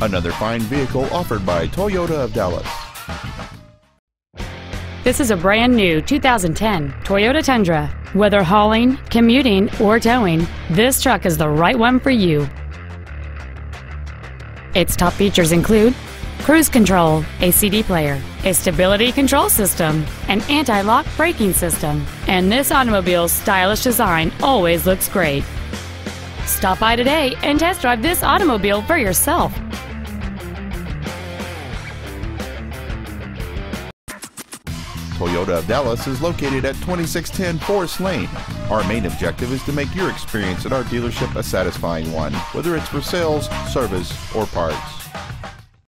Another fine vehicle offered by Toyota of Dallas. This is a brand new 2010 Toyota Tundra. Whether hauling, commuting, or towing, this truck is the right one for you. Its top features include cruise control, a CD player, a stability control system, an anti-lock braking system, and this automobile's stylish design always looks great. Stop by today and test drive this automobile for yourself. Toyota of Dallas is located at 2610 Forest Lane. Our main objective is to make your experience at our dealership a satisfying one, whether it's for sales, service, or parts.